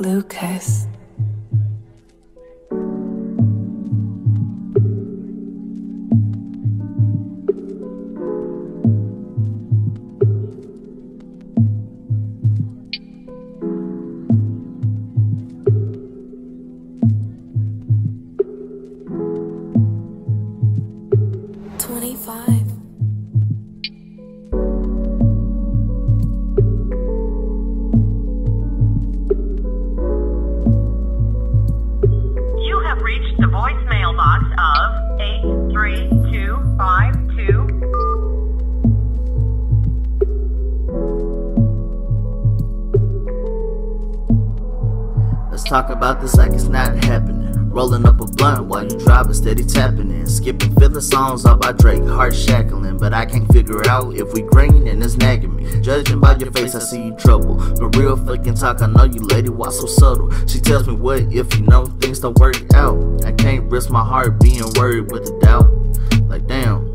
Lucas. Twenty-five. Of 83252. Let's talk about this like it's not happening. Rolling up a blunt while you driving, steady tapping in. Skipping feeling songs all by Drake, heart shackling. But I can't figure out if we green and it's nagging me. Judging by your face, I see you trouble. But real fucking talk, I know you lady, why so subtle? She tells me what if you know things don't work out. I risk my heart being worried with the doubt. Like damn.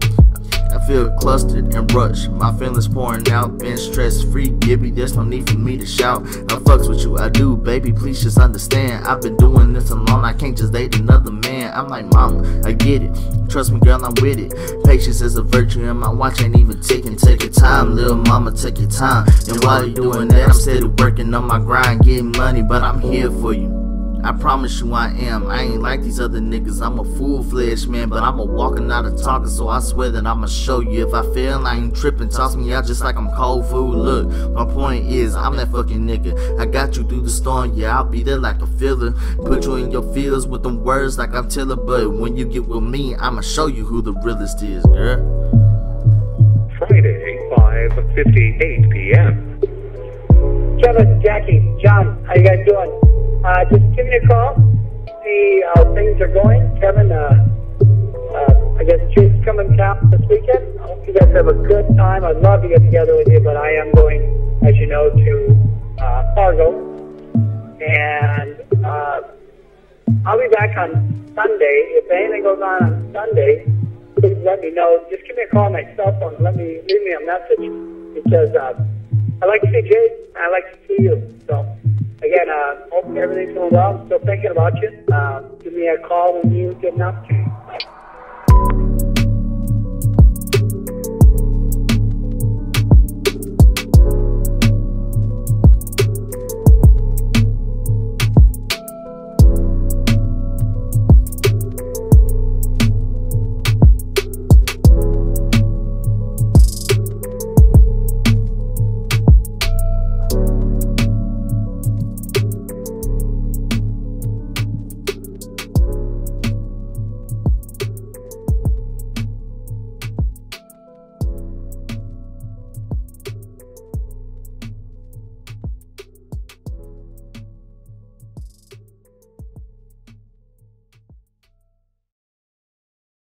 I feel clustered and rushed. My feelings pouring out. Been stress free, Gibby. There's no need for me to shout. I fucks with you, I do, baby. Please just understand. I've been doing this alone. I can't just date another man. I'm like, mama, I get it. Trust me, girl, I'm with it. Patience is a virtue, and my watch ain't even ticking. Take your time, little mama, take your time. And while you're doing that, I'm steady working on my grind, getting money, but I'm here for you. I promise you I am. I ain't like these other niggas. I'm a full fledged man, but I'm a walking out of talking, so I swear that I'ma show you. If I fail, I ain't tripping. Toss me out just like I'm cold food. Look, my point is, I'm that fucking nigga. I got you through the storm, yeah, I'll be there like a filler. Put you in your feels with them words like I'm Tiller, but when you get with me, I'ma show you who the realest is, girl. Friday, 5:58 p.m. Kevin, Jackie, John, how you guys doing? Uh, just give me a call, see how things are going. Kevin, uh, uh, I guess Jake's coming down this weekend. I hope you guys have a good time. I'd love to get together with you, but I am going, as you know, to uh, Fargo. And uh, I'll be back on Sunday. If anything goes on on Sunday, please let me know. Just give me a call on my cell phone. Let me leave me a message because uh, I like to see Jake and I like to see you. So again, uh, hope everything's going well. Still thinking about you. Uh, give me a call when you get an opportunity.